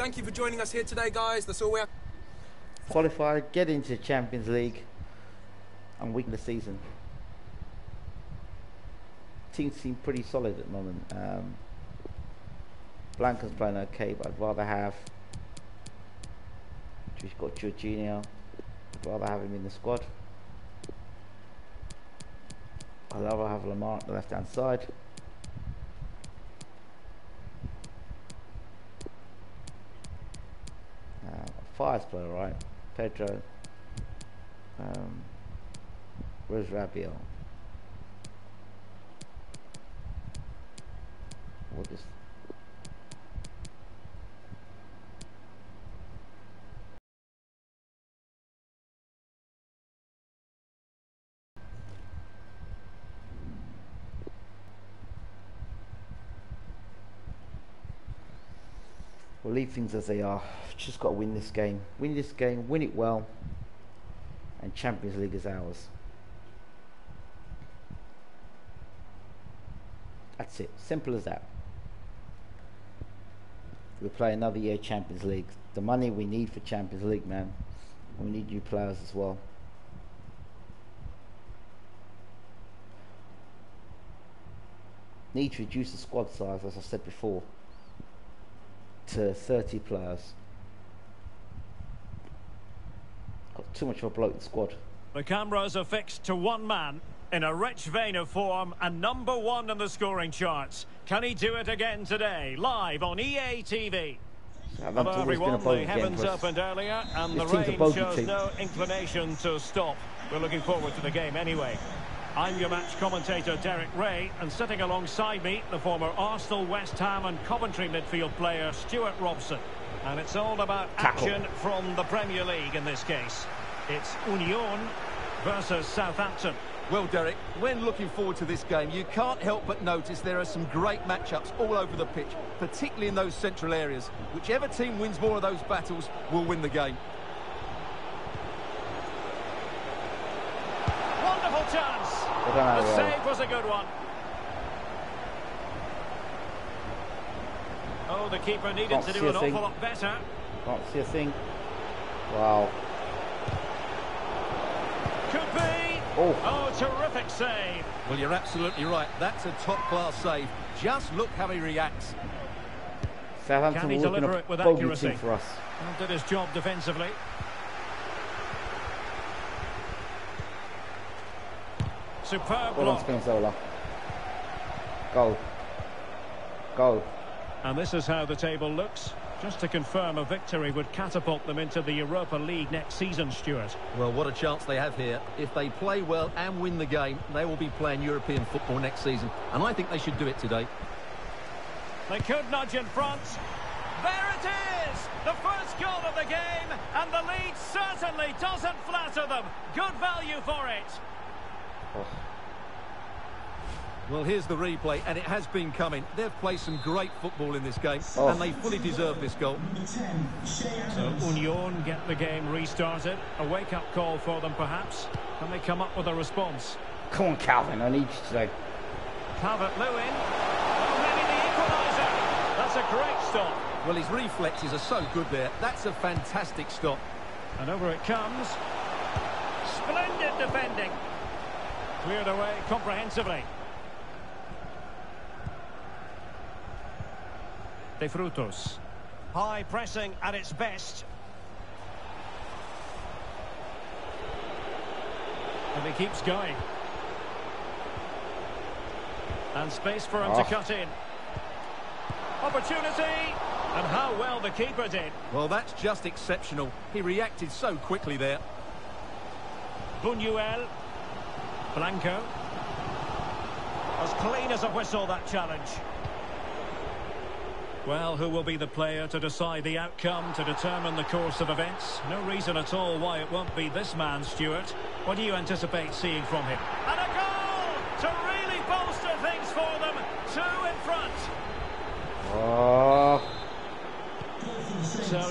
Thank you for joining us here today, guys. That's all we have. Qualify, get into the Champions League, and win the season. Teams seem pretty solid at the moment. Um, Blanco's playing okay, but I'd rather have. We've got Jorginho. I'd rather have him in the squad. I'd rather have Lemar on the left hand side. Fire's playing right. Pedro. Um, where's Rabiot? What is We'll leave things as they are. Just got to win this game. Win this game, win it well, and Champions League is ours. That's it. Simple as that. We play another year Champions League. The money we need for Champions League, man. We need new players as well. Need to reduce the squad size, as I said before to 30 players. Got too much of a bloated squad. The cameras are fixed to one man in a rich vein of form and number one in the scoring charts. Can he do it again today? Live on EA TV. Hello everyone, the heavens opened earlier and the rain shows team. no inclination to stop. We're looking forward to the game anyway. I'm your match commentator Derek Ray and sitting alongside me the former Arsenal, West Ham and Coventry midfield player Stuart Robson. And it's all about Tackle. action from the Premier League in this case. It's Union versus Southampton. Well, Derek, when looking forward to this game, you can't help but notice there are some great matchups all over the pitch, particularly in those central areas. Whichever team wins more of those battles will win the game. Wonderful chance. The save was a good one. Oh, the keeper needed Can't to do an awful lot better. Can't see a thing. Wow. Could be. Oh. oh, terrific save. Well, you're absolutely right. That's a top-class save. Just look how he reacts. Southampton Can he deliver it with accuracy? For us. Well, did his job defensively. Superb Well on Spinazzola. Goal. Goal. And this is how the table looks. Just to confirm, a victory would catapult them into the Europa League next season, Stuart. Well, what a chance they have here. If they play well and win the game, they will be playing European football next season. And I think they should do it today. They could nudge in front. There it is! The first goal of the game, and the lead certainly doesn't flatter them. Good value for it. Oh. Well, here's the replay, and it has been coming. They've played some great football in this game, oh. and they fully deserve this goal. So Union get the game restarted. A wake-up call for them, perhaps. Can they come up with a response? Come on, Calvin, I need you today. Calvert-Lewin. Oh, maybe the equaliser. That's a great stop. Well, his reflexes are so good there. That's a fantastic stop. And over it comes. Splendid defending. Cleared away comprehensively. De Frutos. High pressing at its best. And he keeps going. And space for him oh. to ah. cut in. Opportunity! And how well the keeper did. Well, that's just exceptional. He reacted so quickly there. Buñuel. Blanco. As clean as a whistle, that challenge. Well, who will be the player to decide the outcome, to determine the course of events? No reason at all why it won't be this man, Stuart. What do you anticipate seeing from him? And a goal to really bolster things for them. Two in front. Oh. So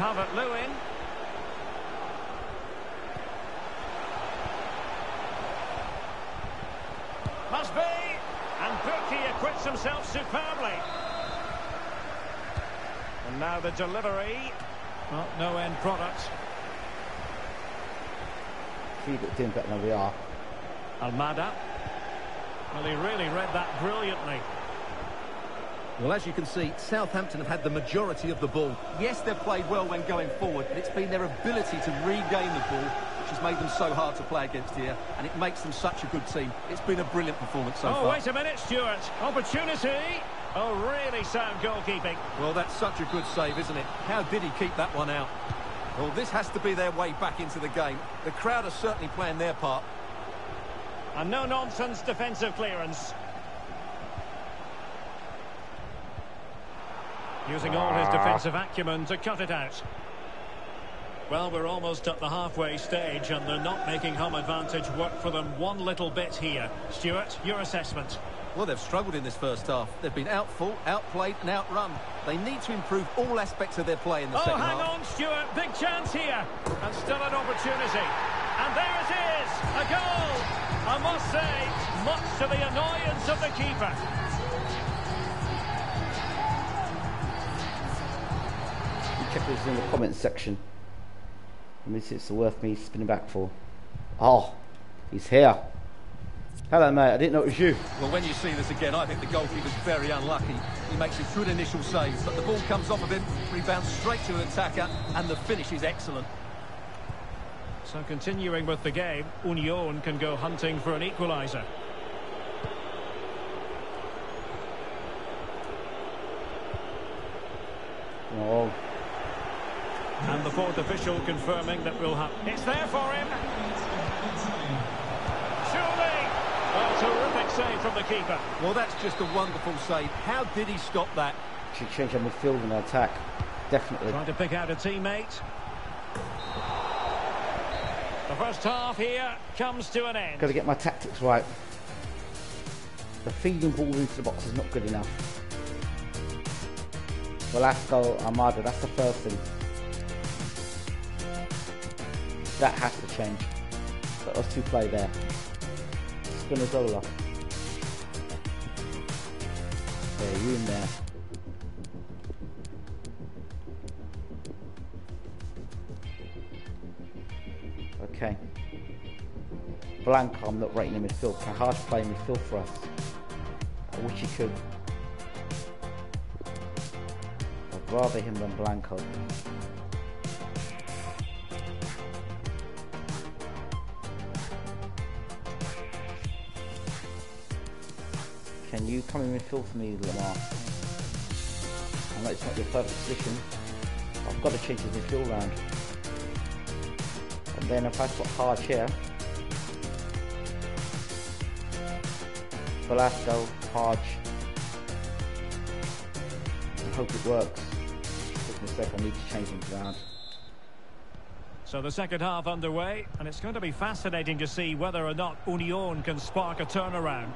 Calvert-Lewin. Must be. And Bürki acquits himself superbly. And now the delivery. Well, no end product. Feed it doing better than we are. Almada. Well, he really read that brilliantly. Well, as you can see, Southampton have had the majority of the ball. Yes, they've played well when going forward, but it's been their ability to regain the ball which has made them so hard to play against here, and it makes them such a good team. It's been a brilliant performance so oh, far. Oh, wait a minute, Stuart. Opportunity. Oh, really sound goalkeeping. Well, that's such a good save, isn't it? How did he keep that one out? Well, this has to be their way back into the game. The crowd are certainly playing their part. And no-nonsense defensive clearance. Using all his defensive acumen to cut it out. Well, we're almost at the halfway stage and they're not making home advantage work for them one little bit here. Stuart, your assessment? Well, they've struggled in this first half. They've been outfought, outplayed and outrun. They need to improve all aspects of their play in the oh, second half. Oh, hang on, Stuart. Big chance here. And still an opportunity. And there it is. A goal. I must say, much to the annoyance of the keeper. check this in the comments section. Let me see if it's worth me spinning back for. Oh, he's here. Hello, mate. I didn't know it was you. Well, when you see this again, I think the goalkeeper's very unlucky. He makes a good initial save, but the ball comes off of him, rebounds straight to an attacker, and the finish is excellent. So continuing with the game, Union can go hunting for an equaliser. Oh, and the fourth official confirming that we'll have... It's there for him! Surely! A terrific save from the keeper. Well, that's just a wonderful save. How did he stop that? Should change our midfield and attack. Definitely. Trying to pick out a teammate. The first half here comes to an end. Got to get my tactics right. The feeding ball into the box is not good enough. Velasco, Almada, that's the first thing. That has to change. Let us two play there. Spinazzola. Yeah, you in there. Okay. Blanco, I'm not rating in midfield. Can Harsh play midfield for us? I wish he could. I'd rather him than Blanco. You come in midfield for me, Lemar? I know it's not your perfect position. I've got to change his midfield round. And then if I put Hard here, Velasco, Hodge, I hope it works. Just a I need to change him around. So the second half underway, and it's going to be fascinating to see whether or not Union can spark a turnaround.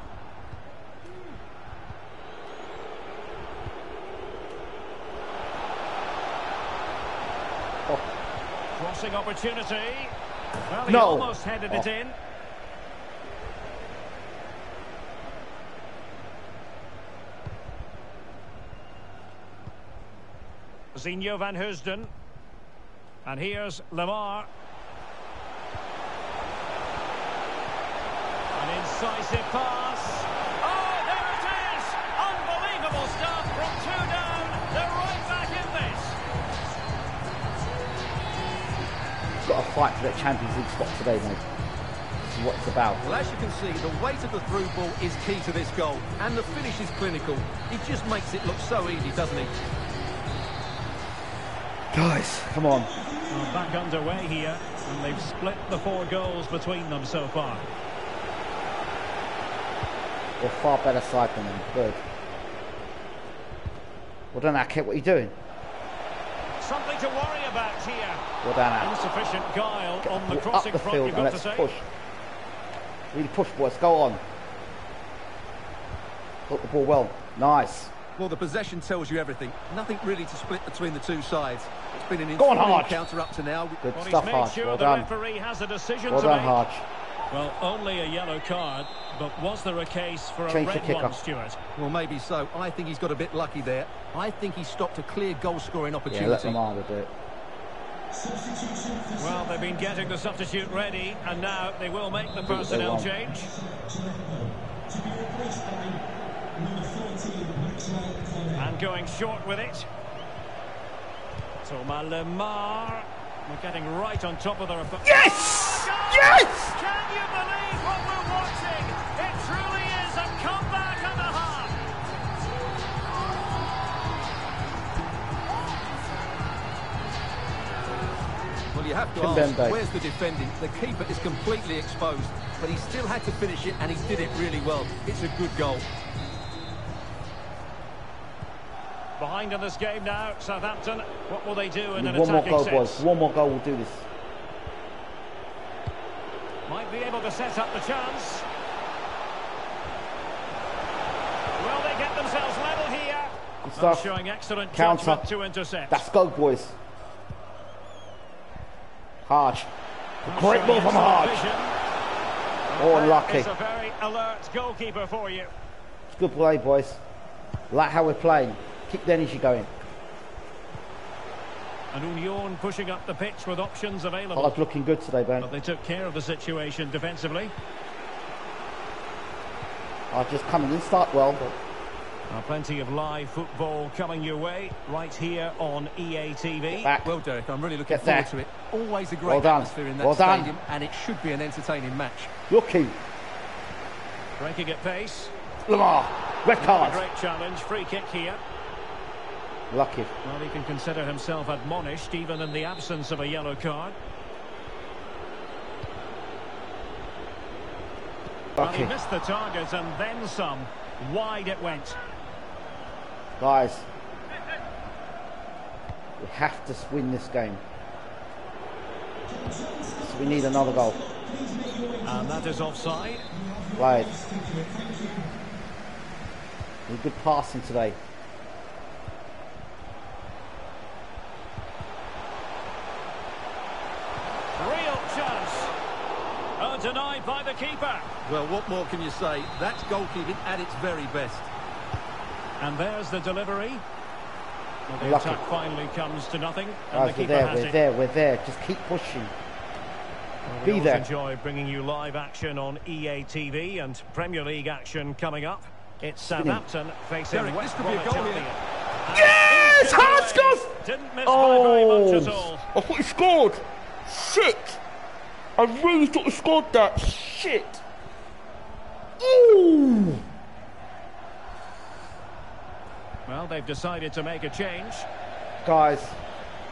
Opportunity. Well, he no. almost headed oh. it in. Zinho van Heusden. And here's Lemar. An incisive pass. Fight for that Champions League spot today, mate. This is what it's about. Well, as you can see, the weight of the through ball is key to this goal. And the finish is clinical. He just makes it look so easy, doesn't he? Guys, come on. Well, back underway here, and they've split the four goals between them so far. We're far better side than them. Good. Well done, Ake. What are you doing? Something to worry about here. Well done, Insufficient guile Get on the crossing up the front, field you've and got let's to say. push. Really push, boys. Go on. Got the ball well. Nice. Well, the possession tells you everything. Nothing really to split between the two sides. It's been an Go on, counter up to now. Good well, stuff, he's Harch. Sure well the done. referee has a decision well to done, make. Harch. Well, only a yellow card, but was there a case for Change a red one, Stuart? Well, maybe so. I think he's got a bit lucky there. I think he stopped a clear goal-scoring opportunity. Yeah, let Lemar do it. Well, they've been getting the substitute ready, and now they will make the personnel change. And going short with it. Thomas Lemar. We're getting right on top of the... Yes! Yes! Can you believe what we're watching? It truly is a comeback and a half. Well, you have to Kimpembe. ask, where's the defending? The keeper is completely exposed, but he still had to finish it, and he did it really well. It's a good goal. Behind in this game now, Southampton. What will they do in an One more attacking goal, sense? boys. One more goal will do this. Be able to set up the chance. Will they get themselves level here? Good And stuff. showing excellent Counter. to intercept. Let's go, boys. And Great ball from vision. Oh, unlucky. is a very alert goalkeeper for you. It's good play, boys. Like how we're playing. Keep the energy going. And Union pushing up the pitch with options available. Oh, Harge looking good today, Ben. But they took care of the situation defensively. Oh, Harge just coming in, start well, but Now, plenty of live football coming your way right here on EA TV. back. Well, Derek, I'm really looking Get forward there. to it. Always a great Well done. atmosphere in that Well done. stadium, and it should be an entertaining match. Lucky. Breaking at pace. Lemar. Red card. great challenge. Free kick here. Lucky. Well, he can consider himself admonished even in the absence of a yellow card. Well, he missed the target and then some. Wide it went. Guys. We have to win this game. So we need another goal. And that is offside. Right. Good passing today. Real chance. Oh, by the keeper. Well, what more can you say? That's goalkeeping at its very best. And there's the delivery. Well, the Lucky. attack finally comes to nothing. And Guys, the we're there, we're it. there, we're there. Just keep pushing. Well, we Be always there. enjoy bringing you live action on EA TV and Premier League action coming up. It's Southampton facing Derek, this West could be a Bromwich goal Albion. here. Yes! into the scores! Didn't miss by very much at Oh, all. I thought he scored. Shit. I really thought he scored that. Shit. Ooh. Well, they've decided to make a change. Guys,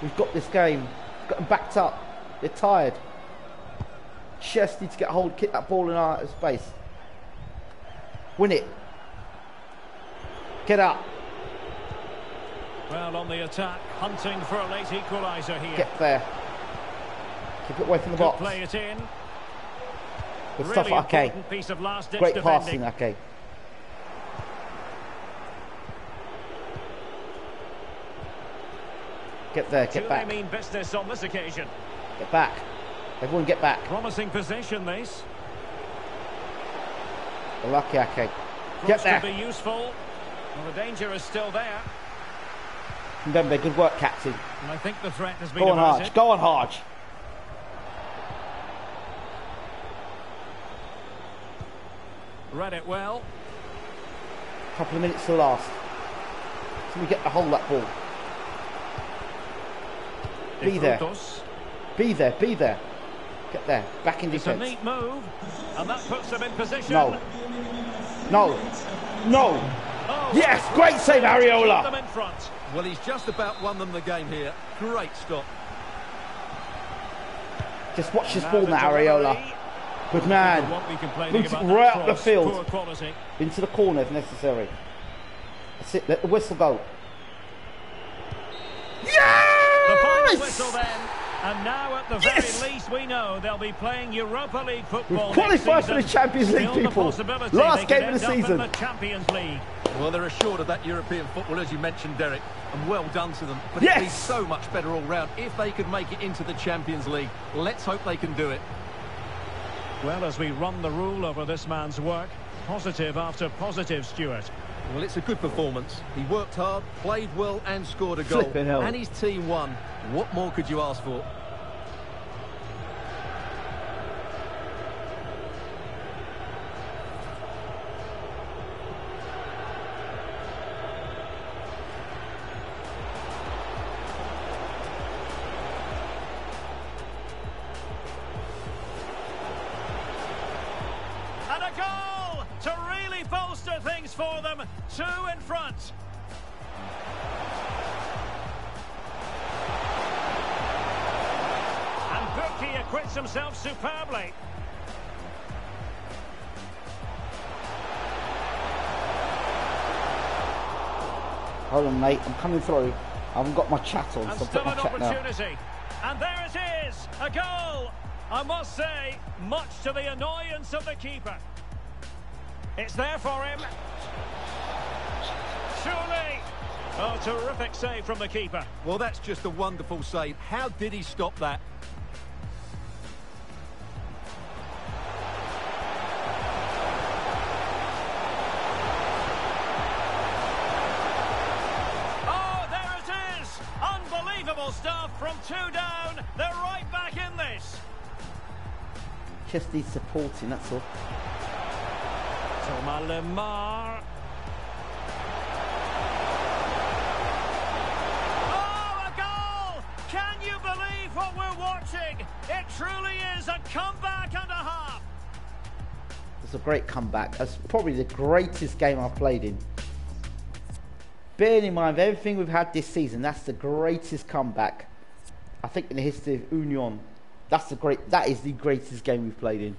we've got this game. We've got them backed up. They're tired. Chess needs to get hold, kick that ball in our space. Win it. Get up. Well, on the attack, hunting for a late equaliser here. Get there. Keep it away from the Could box. play it in. Good really stuff, okay. piece of last-ditch Great defending. passing, okay. Get there, get Do get they back. mean business on this occasion? Get back. Everyone get back. Promising position, this. Lucky Ake. Get there. be useful. Well, the danger is still there. Mbembe, good work, captain. And I think the threat has been Go on. Harge. Go on, Harge. Read it well. Couple of minutes to last. So we get the hold that ball. Be there. Be there, be there. Get there. Back in defence. It's a neat move, and that puts them in position. No. No. No. Oh, Yes, great save, Keep Areola. them in front. Well, he's just about won them the game here. Great stop. Just watch this Now ball the now, delivery. Areola. Good man. Won't be complaining Moves it right up the field. Into the corner if necessary. That's it. Let the whistle go. The final Yes! whistle then. And now, at the Yes! very least, we know they'll be playing Europa League football. We've qualified for the. Champions League, Still people. Last game of the end up in season. the Champions League. Well, they're assured of that European football, as you mentioned, Derek, and well done to them. But Yes! it'd be so much better all round if they could make it into the Champions League. Let's hope they can do it. Well, as we run the rule over this man's work, positive after positive, Stuart. Well, it's a good performance. He worked hard, played well and scored a goal. And his team won. What more could you ask for? Two in front. And Bürki acquits himself superbly. Hold on, mate. I'm coming through. I haven't got my chat on, and so put my chat opportunity. now. And there it is, a goal. I must say, much to the annoyance of the keeper. It's there for him. Surely. Oh, terrific save from the keeper. Well, that's just a wonderful save. How did he stop that? Oh, there it is! Unbelievable stuff from two down. They're right back in this. Just needs supporting, that's all. Thomas Lemar. Oh, it truly is a comeback and a half. It's a great comeback. That's probably the greatest game I've played in. Bearing in mind everything we've had this season, that's the greatest comeback. I think in the history of Union, that's the great. That is the greatest game we've played in.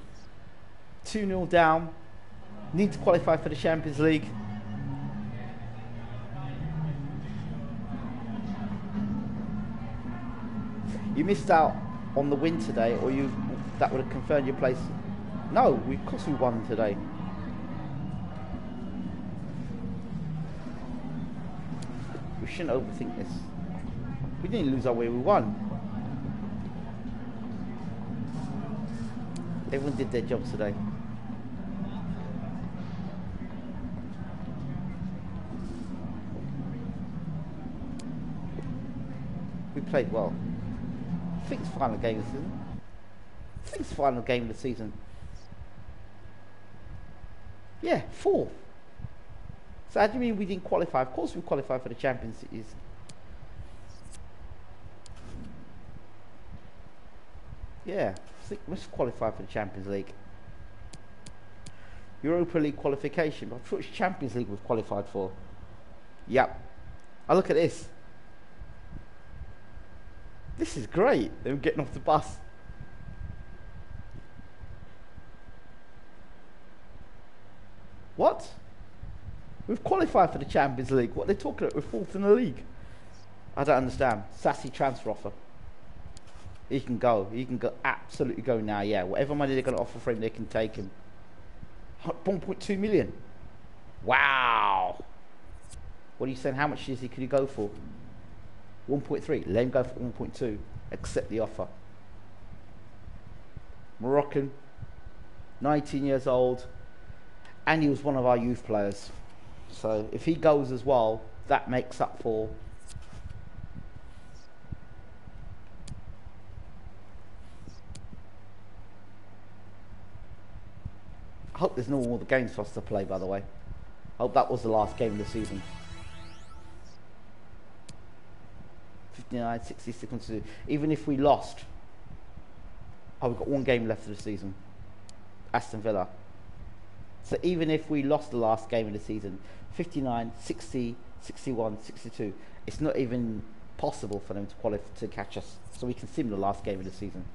Two 0 down, need to qualify for the Champions League. You missed out on the win today, or you that would have confirmed your place. No, we, of course we won today. We shouldn't overthink this. We didn't lose our way, we won. Everyone did their job today. Played well. I think it's final game of the season. I think it's final game of the season. Yeah, four. So how do you mean we didn't qualify? Of course we qualified for the Champions League. Yeah, I think we must qualify for the Champions League. Europa League qualification. I'm sure it's Champions League we've qualified for. Yep. I look at this. This is great. They were getting off the bus. What? We've qualified for the Champions League. What are they talking about? We're fourth in the league. I don't understand. Sassy transfer offer. He can go. He can go. Absolutely go now. Yeah. Whatever money they're going to offer for him, they can take him. 1.2 million. Wow. What are you saying? How much is he? Could he go for? 1.3. Let him go for 1.2. Accept the offer. Moroccan, 19 years old, and he was one of our youth players. So if he goes as well, that makes up for. I hope there's no more games for us to play, by the way. I hope that was the last game of the season. 59, 60 seconds to do. Even if we lost, oh, we've got one game left of the season. Aston Villa. So even if we lost the last game of the season, 59, 60, 61, 62, it's not even possible for them to qualify to catch us. So we can sim the last game of the season.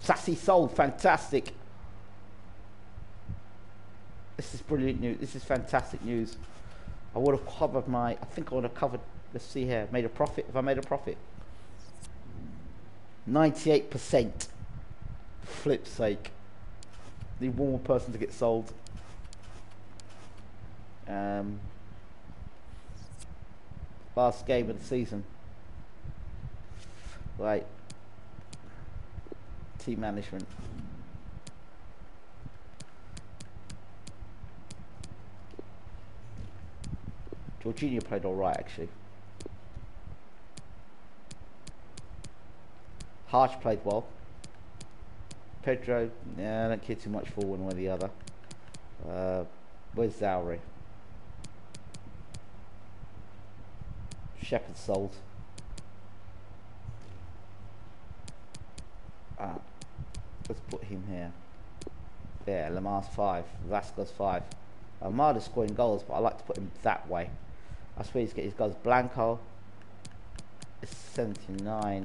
Sassy Soul, fantastic. This is brilliant news. This is fantastic news. I would have covered my, I think I would have covered, let's see here, made a profit. If I made a profit? 98%. Flip's sake. Need one more person to get sold. Um, Last game of the season. Right. Team management. Jorginho played alright actually. Harsh played well. Pedro, yeah, I don't care too much for one or the other. Uh, where's Zauri? Shepherd sold. Ah, let's put him here. Yeah, Lemar's five, Vasquez five. Almada's scoring goals, but I like to put him that way. I suppose he's get his goals. Blanco is 79,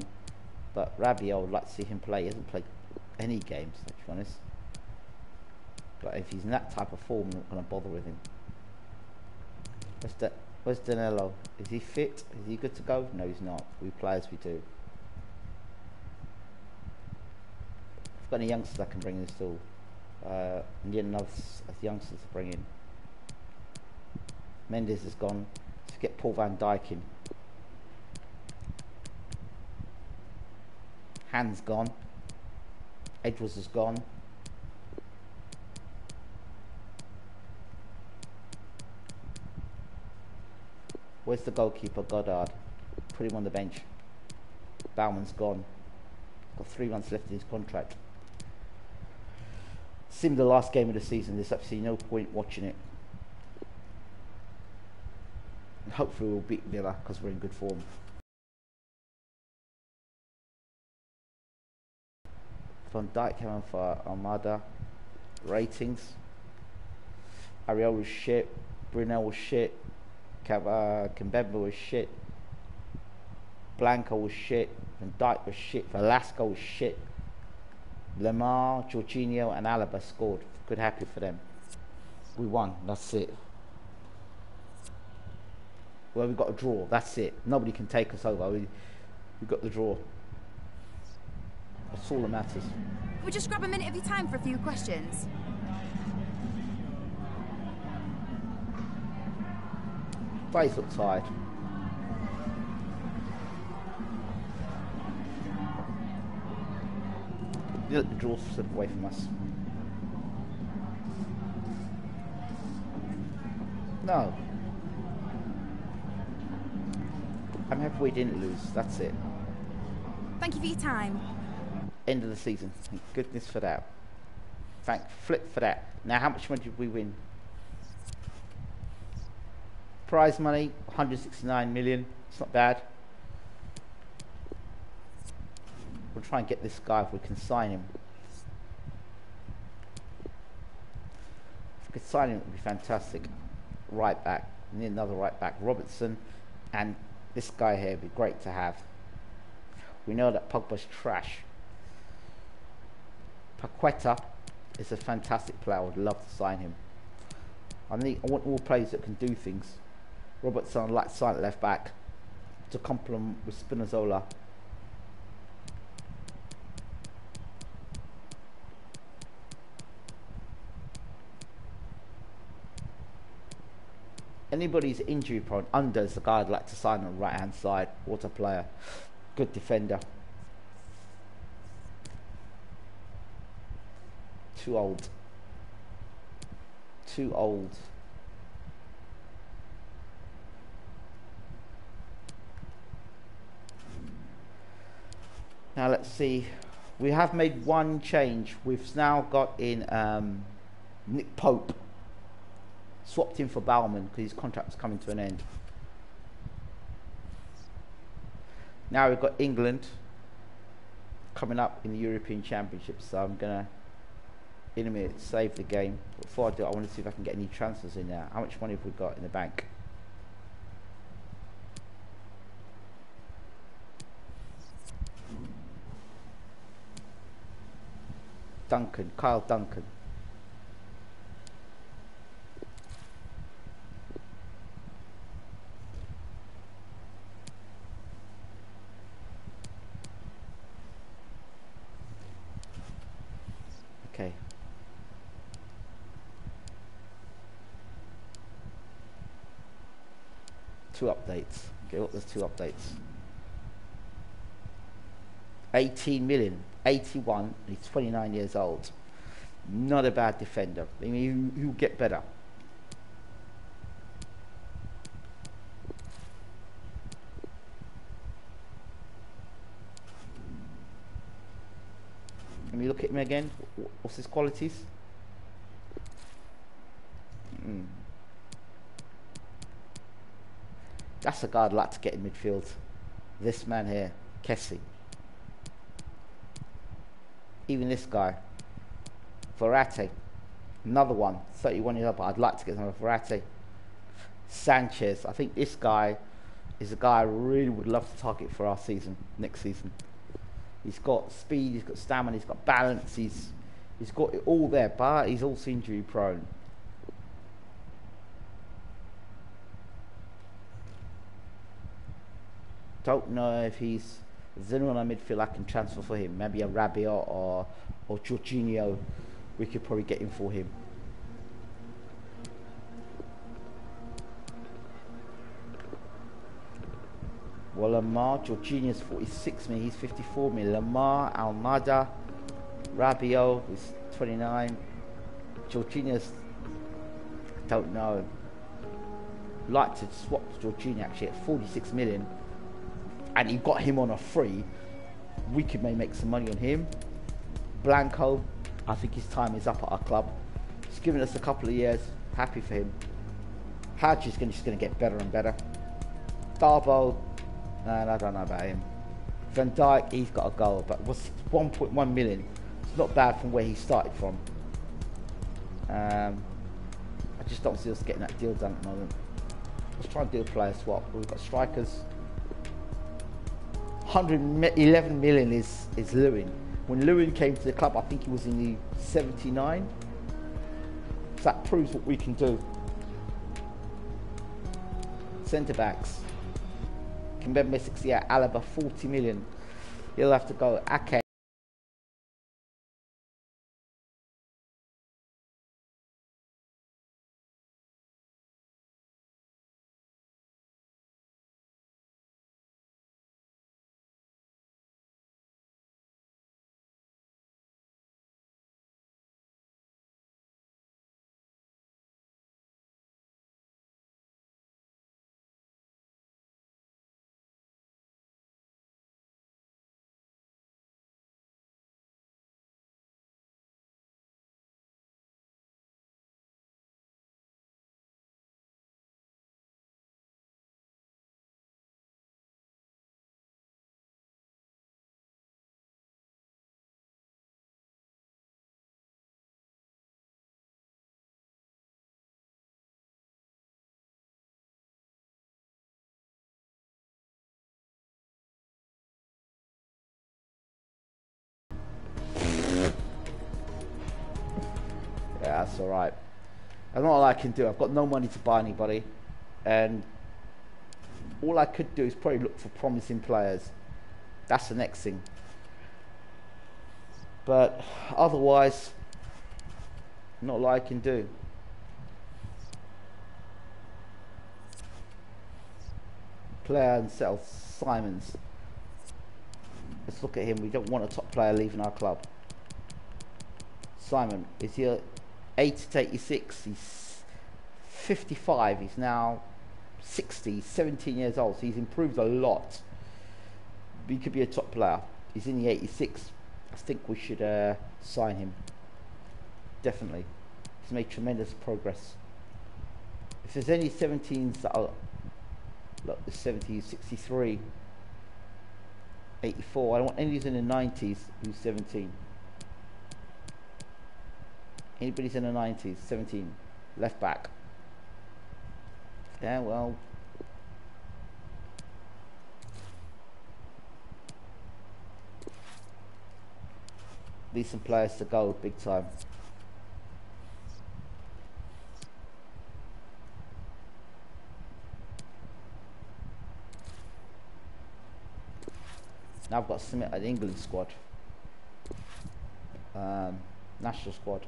but Rabiot, I would like to see him play. He hasn't played any games, to be honest. But if he's in that type of form, I'm not going to bother with him. Where's, da where's Danilo? Is he fit? Is he good to go? No, he's not. We play as we do. I've got any youngsters I can bring in still. Uh, yet another youngsters to bring in. Mendes is gone. Let's get Paul van Dijk in. Hands gone. Edwards is gone. Where's the goalkeeper, Goddard? Put him on the bench. Bauman's gone. Got three months left in his contract. Sim the last game of the season. There's absolutely no point watching it. Hopefully we'll beat Villa because we're in good form. Van Dijk coming for Almada. Ratings. Ariel was shit. Brunel was shit. Uh, Kimpembe was shit. Blanco was shit. Van Dijk was shit. Velasco was shit. Lemar, Jorginho and Alaba scored. Good happy for them. We won. That's it. Well, we've got a draw. That's it. Nobody can take us over. We, we've got the draw. That's all that matters. Can we just grab a minute of your time for a few questions? Face look tired. The draw slip away from us. No. I'm happy we didn't lose. That's it. Thank you for your time. End of the season. Thank goodness for that. Thank flip for that. Now, how much money did we win? Prize money, 169 million. It's not bad. We'll try and get this guy if we can sign him. If we could sign him, it would be fantastic. Right back. We need another right back. Robertson and this guy here would be great to have. We know that Pogba's trash. Paqueta is a fantastic player. I would love to sign him. I need. I want all players that can do things. Robertson, like silent left back, to complement with Spinazzola. Anybody's injury prone, under is the guy I'd like to sign on the right hand side. What a player. Good defender. Too old. Too old. Now let's see. We have made one change. We've now got in um, Nick Pope swapped him for Bauman because his contract was coming to an end. Now we've got England coming up in the European Championship, so I'm gonna in a minute save the game. Before I do, I want to see if I can get any transfers in there. How much money have we got in the bank? Duncan, Kyle Duncan. two updates. Okay, what there's two updates. 18 million, 81, he's 29 years old. Not a bad defender. I mean, he'll get better. Let me look at him again. What's his qualities? Mm. That's a guy I'd like to get in midfield. This man here, Kessie. Even this guy, Verratti. Another one, 31 years old, but I'd like to get another Verratti. Sanchez. I think this guy is a guy I really would love to target for our season, next season. He's got speed, he's got stamina, he's got balance, he's he's got it all there, but he's also injury prone. Don't know if he's anyone on midfield I can transfer for him. Maybe a Rabiot or or Jorginho. We could probably get him for him. Well, Lemar, Jorginho's 46 million, he's 54 million. Lemar, Almada, Rabiot is 29. Jorginho's, don't know. Like to swap Jorginho actually at 46 million, and you got him on a free. We could may make some money on him. Blanco, I think his time is up at our club. He's given us a couple of years. Happy for him. Hadj is just going to get better and better. Darbo, I don't know about him. Van Dijk, he's got a goal, but was 1.1 million. It's not bad from where he started from. Um, I just don't see us getting that deal done at the moment. Let's try and do a player swap. We've got strikers. 111 million is is Lewin. When Lewin came to the club, I think he was in the 79. So that proves what we can do. Centre backs. Kimpembe 68, Alaba 40 million. He'll have to go. Ake. That's all right. Not all I can do. I've got no money to buy anybody, and all I could do is probably look for promising players. That's the next thing. But otherwise, not all I can do. Player and sell Simons. Let's look at him. We don't want a top player leaving our club. Simon, is he a 80 to 86. He's 55. He's now 60, 17 years old. So he's improved a lot. He could be a top player. He's in the 86. I think we should uh, sign him. Definitely. He's made tremendous progress. If there's any 17s that are, look, the 70s, 63, 84. I don't want any of these in the 90s who's 17. Anybody's in the 90s, 17, left back. Yeah, well. Decent players to go big time. Now I've got to at an England squad. Um, national squad.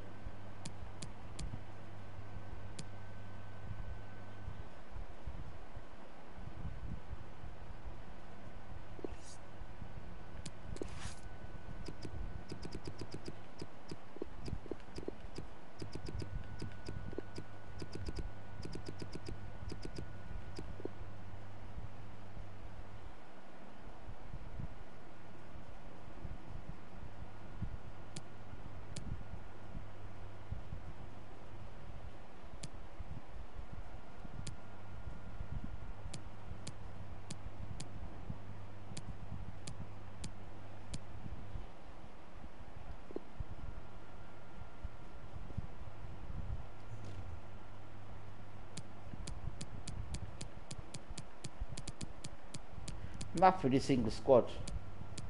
Enough for this English squad.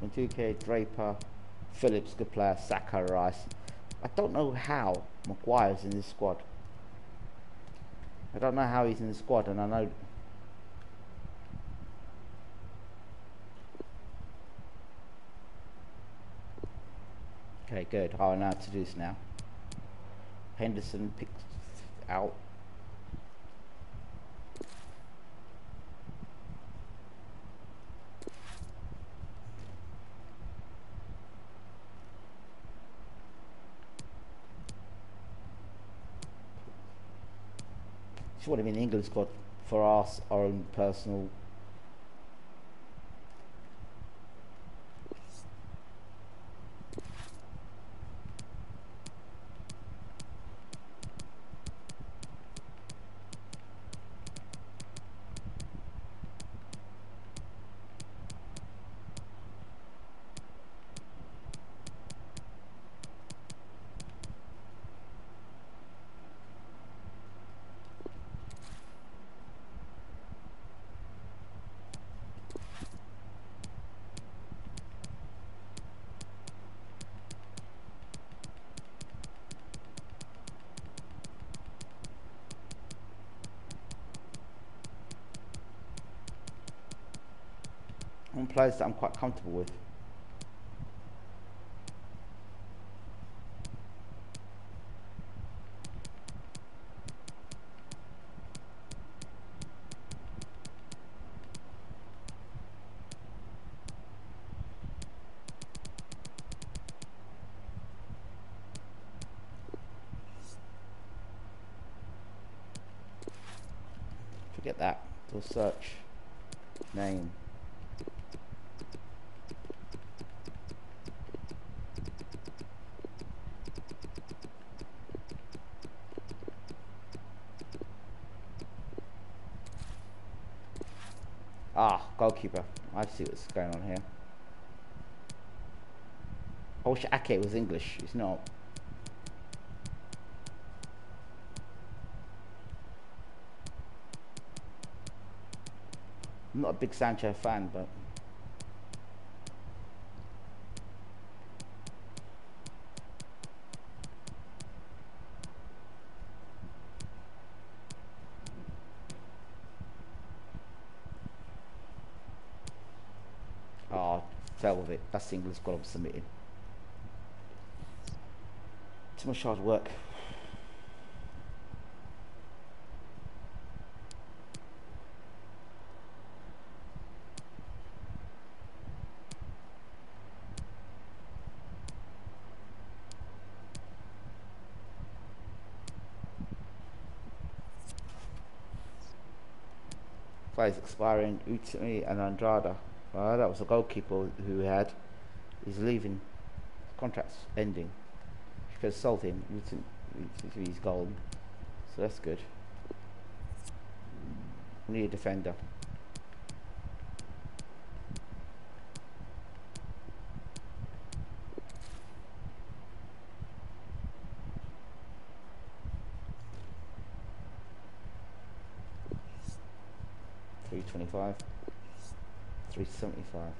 Madueke, Draper, Phillips, good player, Saka, Rice. I don't know how Maguire's in this squad. I don't know how he's in the squad, and I know. Okay, good. I know how to do this now. Henderson picks out She would have been England squad for us, our own personal that I'm quite comfortable with. Forget that. we search name. goalkeeper. I see what's going on here. I wish Ake was English. He's not. I'm not a big Sancho fan, but it. That's the English goal I'm submitting. Too much hard work. Players expiring, Utami and Andrada. Uh, that was the goalkeeper who had. He's leaving. Contract's ending. Because sold him. He's gone. So that's good. We need a defender. Three twenty-five. 375.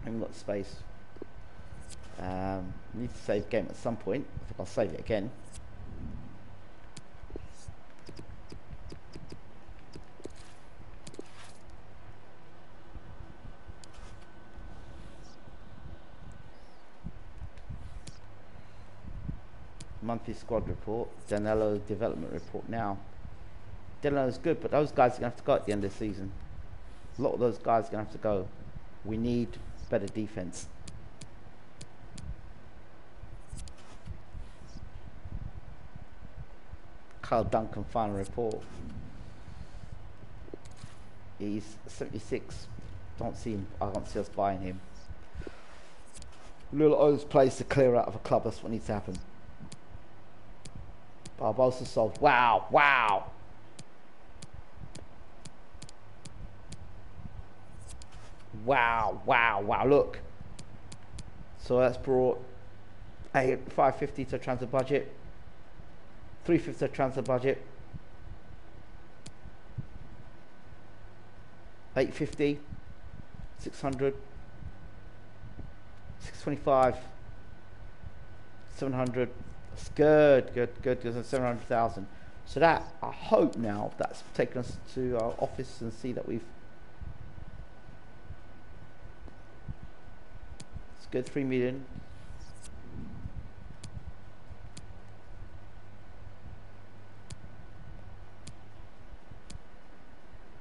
I haven't got space. Um, need to save game at some point. I think I'll save it again. Monthly squad report, Danilo development report now. Danilo's good, but those guys are going to have to go at the end of the season. A lot of those guys are going to have to go. We need better defense. Kyle Duncan final report. He's 76. Don't see him. I don't see us buying him. Little O's plays to clear out of a club. That's what needs to happen. Barbosa solved. Wow, wow. Wow, wow, wow. Look. So that's brought a 550 to transfer budget, 350 to transfer budget, 850, 600, 625, 700. That's good, good, good. There's 700,000. So that I hope now that's taken us to our office and see that we've it's good three million.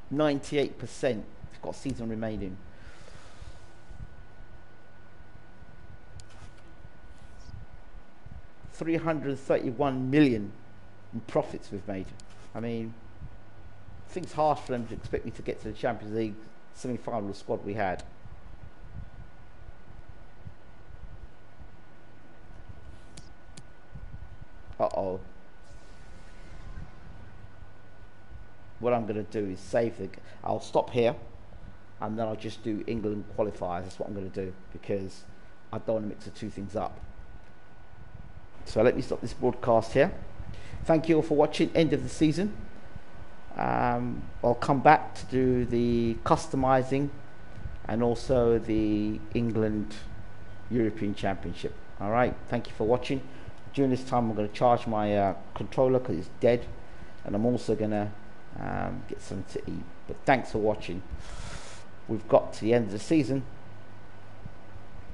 Ninety-eight percent. We've got season remaining. 331 million in profits we've made. I mean, it's hard for them to expect me to get to the Champions League semi-final squad we had. Uh-oh. What I'm going to do is save the... I'll stop here and then I'll just do England qualifiers. That's what I'm going to do because I don't want to mix the two things up. So let me stop this broadcast here. Thank you all for watching. End of the season. Um, I'll come back to do the customizing and also the England European Championship. All right. Thank you for watching. During this time, I'm going to charge my uh, controller because it's dead, and I'm also going to um, get something to eat. But thanks for watching. We've got to the end of the season,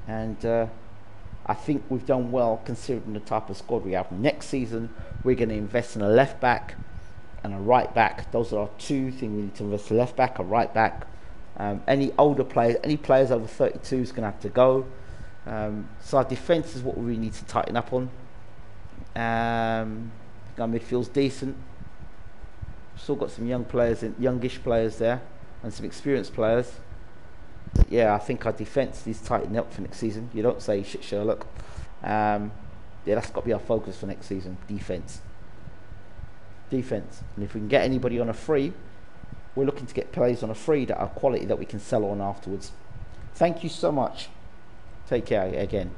and. Uh, I think we've done well considering the type of squad we have. Next season, we're going to invest in a left back and a right back. Those are our two things we need to invest: a left back, a right back. Um, any older players, any players over 32 is going to have to go. Um, so our defence is what we need to tighten up on. Um, our midfield's decent. Still got some young players, in, youngish players there, and some experienced players yeah, I think our defence is tightening up for next season. You don't say shit Sherlock. Um, yeah, that's got to be our focus for next season. Defence. Defence. And if we can get anybody on a free, we're looking to get players on a free that are quality that we can sell on afterwards. Thank you so much. Take care again.